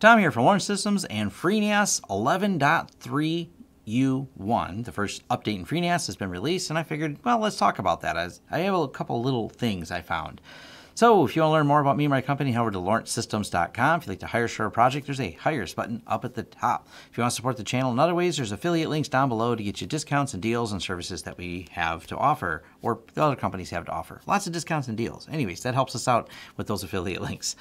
Tom here from Lawrence Systems and FreeNAS 11.3U1. The first update in FreeNAS has been released, and I figured, well, let's talk about that. As I have a couple little things I found. So if you want to learn more about me and my company, head over to lawrencesystems.com. If you'd like to hire for a project, there's a Hire Us button up at the top. If you want to support the channel in other ways, there's affiliate links down below to get you discounts and deals and services that we have to offer or the other companies have to offer. Lots of discounts and deals. Anyways, that helps us out with those affiliate links.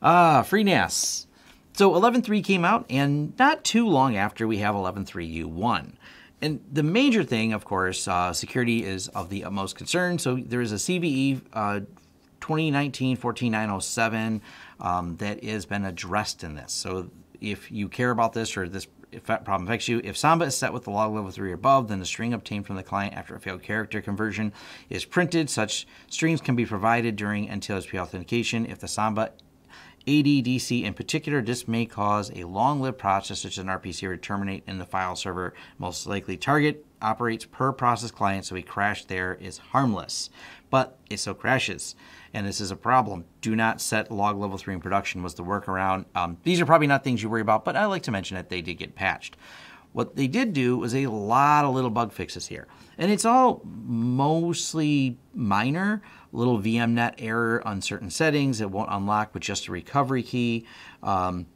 Uh, FreeNAS. So 11.3 came out, and not too long after we have 11.3U1. And the major thing, of course, uh, security is of the utmost concern. So there is a CVE uh, 2019-14907 um, that has been addressed in this. So if you care about this or this problem affects you, if Samba is set with the log level 3 or above, then the string obtained from the client after a failed character conversion is printed. Such strings can be provided during NTLMSSP authentication. If the Samba ADDC in particular, this may cause a long-lived process such as an RPC to terminate in the file server. Most likely target operates per process client, so a crash there is harmless. But it still crashes, and this is a problem. Do not set log level 3 in production was the workaround. Um, these are probably not things you worry about, but I like to mention that they did get patched. What they did do was a lot of little bug fixes here. And it's all mostly minor, little VMNet error on certain settings. It won't unlock with just a recovery key. Um,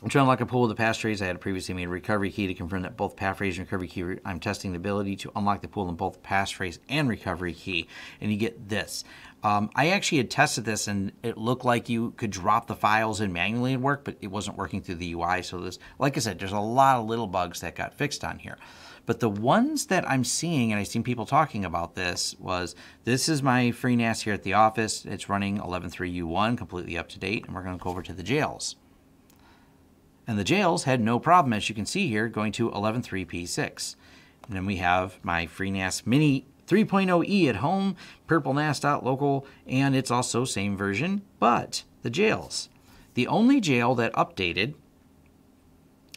I'm trying to unlock a pool with the passphrase. I had previously made a recovery key to confirm that both passphrase and recovery key. I'm testing the ability to unlock the pool in both passphrase and recovery key, and you get this. Um, I actually had tested this, and it looked like you could drop the files in manually and work, but it wasn't working through the UI. So this, like I said, there's a lot of little bugs that got fixed on here. But the ones that I'm seeing, and I've seen people talking about this, was this is my FreeNAS here at the office. It's running 11.3U1, completely up to date, and we're going to go over to the jails. And the jails had no problem, as you can see here, going to 11.3p6. And then we have my FreeNAS Mini 3.0e at home, purplenas.local, and it's also same version, but the jails. The only jail that updated,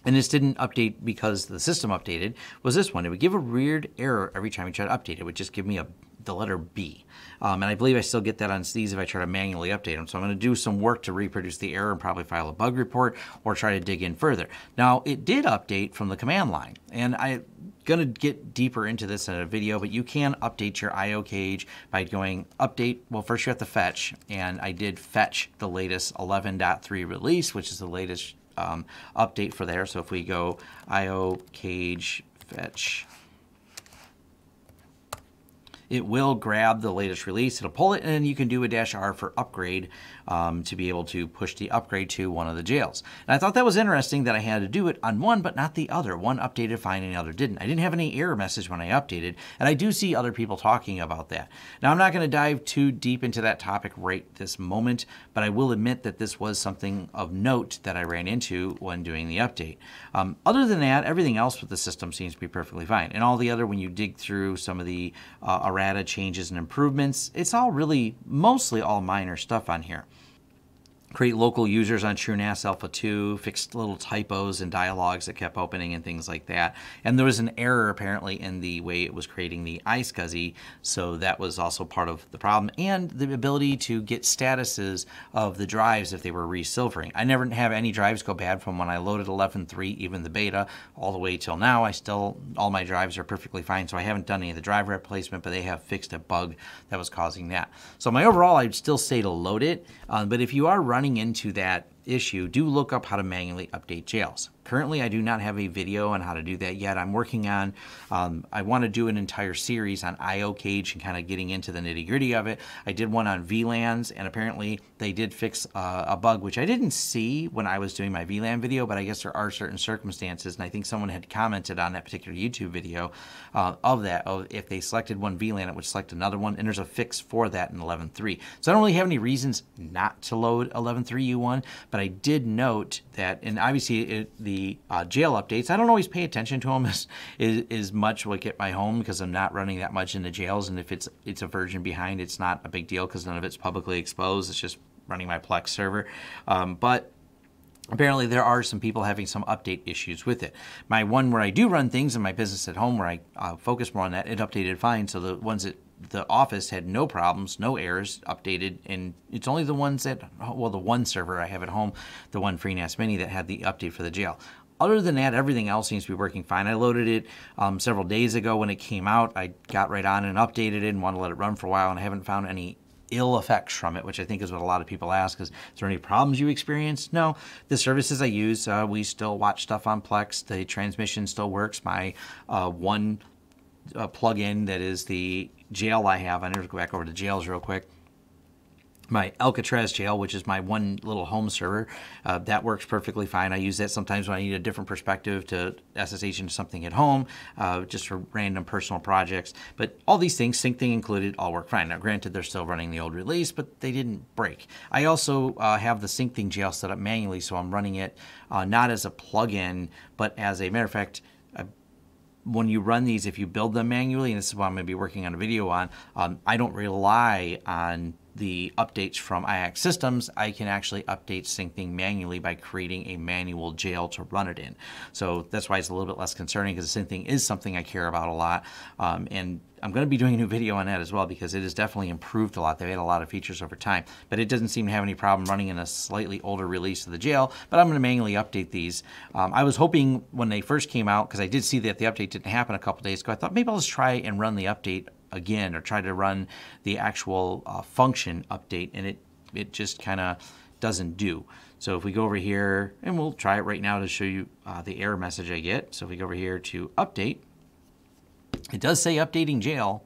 and this didn't update because the system updated, was this one. It would give a weird error every time you try to update. It would just give me a the letter B. Um, and I believe I still get that on these if I try to manually update them. So I'm going to do some work to reproduce the error and probably file a bug report or try to dig in further. Now, it did update from the command line. And I'm to get deeper into this in a video, but you can update your iocage by going update. Well, first you have to fetch. And I did fetch the latest 11.3 release, which is the latest um, update for there. So if we go IO cage fetch it will grab the latest release, it'll pull it, and then you can do a dash R for upgrade um, to be able to push the upgrade to one of the jails. And I thought that was interesting that I had to do it on one, but not the other. One updated fine and the other didn't. I didn't have any error message when I updated, and I do see other people talking about that. Now, I'm not going to dive too deep into that topic right this moment, but I will admit that this was something of note that I ran into when doing the update. Um, other than that, everything else with the system seems to be perfectly fine. And all the other, when you dig through some of the uh, errata changes and improvements, it's all really mostly all minor stuff on here create local users on TrueNAS Alpha 2, fixed little typos and dialogues that kept opening and things like that. And there was an error apparently in the way it was creating the iSCSI, so that was also part of the problem. And the ability to get statuses of the drives if they were resilvering. I never have any drives go bad from when I loaded 11.3, even the beta, all the way till now. I still, all my drives are perfectly fine, so I haven't done any of the drive replacement, but they have fixed a bug that was causing that. So my overall, I'd still say to load it, uh, but if you are running running into that issue, do look up how to manually update jails. Currently, I do not have a video on how to do that yet. I'm working on, um, I want to do an entire series on iocage and kind of getting into the nitty gritty of it. I did one on VLANs, and apparently they did fix uh, a bug, which I didn't see when I was doing my VLAN video, but I guess there are certain circumstances, and I think someone had commented on that particular YouTube video uh, of that. Of if they selected one VLAN, it would select another one, and there's a fix for that in 11.3. So I don't really have any reasons not to load 11.3U1, but I did note that, and obviously it, the the uh, jail updates. I don't always pay attention to them as, as, much like at my home because I'm not running that much into jails. And if it's it's a version behind, it's not a big deal because none of it's publicly exposed. It's just running my Plex server. Um, but apparently there are some people having some update issues with it. My one where I do run things in my business at home where I uh, focus more on that, it updated fine. So the ones that the office had no problems, no errors, updated, and it's only the ones that, well, the one server I have at home, the one FreeNAS Mini that had the update for the jail. Other than that, everything else seems to be working fine. I loaded it um, several days ago when it came out. I got right on and updated it and wanted to let it run for a while, and I haven't found any ill effects from it, which I think is what a lot of people ask. Is, is there any problems you experience? No. The services I use, uh, we still watch stuff on Plex. The transmission still works. My uh, one uh, plug-in that is the jail I have. I never go back over to jails real quick my Alcatraz jail, which is my one little home server. Uh, that works perfectly fine. I use that sometimes when I need a different perspective to SSH into something at home, uh, just for random personal projects. But all these things, Syncthing included, all work fine. Now, granted, they're still running the old release, but they didn't break. I also uh, have the Syncthing jail set up manually, so I'm running it uh, not as a plugin, but as a matter of fact, when you run these, if you build them manually, and this is what I'm going to be working on a video on, um, I don't rely on the updates from iXsystems, I can actually update Syncthing manually by creating a manual jail to run it in. So that's why it's a little bit less concerning because the Syncthing is something I care about a lot. Um, and I'm going to be doing a new video on that as well because it has definitely improved a lot. They've had a lot of features over time, but it doesn't seem to have any problem running in a slightly older release of the jail. But I'm going to manually update these. Um, I was hoping when they first came out, because I did see that the update didn't happen a couple days ago, I thought maybe I'll just try and run the update again or try to run the actual uh, function update and it, it just kind of doesn't do. So if we go over here, and we'll try it right now to show you uh, the error message I get. So if we go over here to update, it does say updating jail,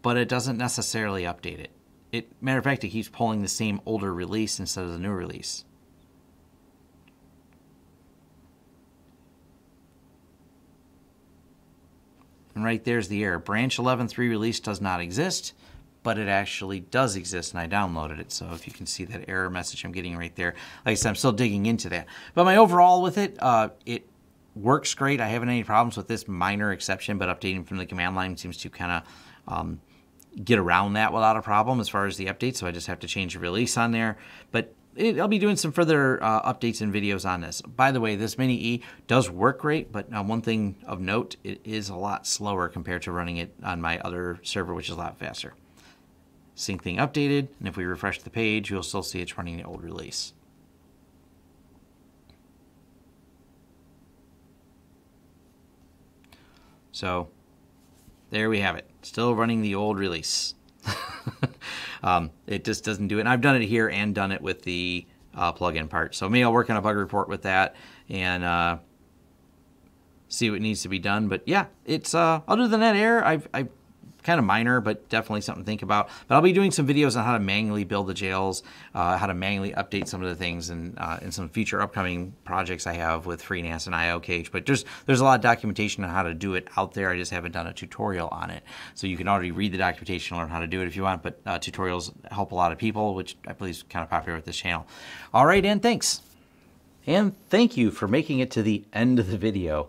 but it doesn't necessarily update it. It matter of fact, it keeps pulling the same older release instead of the new release. And right there's the error. Branch 11.3 release does not exist, but it actually does exist, and I downloaded it. So if you can see that error message I'm getting right there. Like I said, I'm still digging into that. But my overall with it, uh, it works great. I haven't any problems with this minor exception, but updating from the command line seems to kind of um, get around that without a problem as far as the update. So I just have to change the release on there. But it, I'll be doing some further uh, updates and videos on this. By the way, this Mini E does work great, but uh, one thing of note, it is a lot slower compared to running it on my other server, which is a lot faster. Syncthing updated, and if we refresh the page, you'll still see it's running the old release. So there we have it. Still running the old release. Um, it just doesn't do it. And I've done it here and done it with the uh, plugin part. So maybe I'll work on a bug report with that and uh, see what needs to be done. But yeah, it's uh, other than that error, I've, I've kind of minor, but definitely something to think about. But I'll be doing some videos on how to manually build the jails, uh, how to manually update some of the things, and uh, in some future upcoming projects I have with FreeNAS and IOCage. But there's there's a lot of documentation on how to do it out there. I just haven't done a tutorial on it, so you can already read the documentation and learn how to do it if you want. But uh, tutorials help a lot of people, which I believe is kind of popular with this channel. All right, and thanks. And thank you for making it to the end of the video.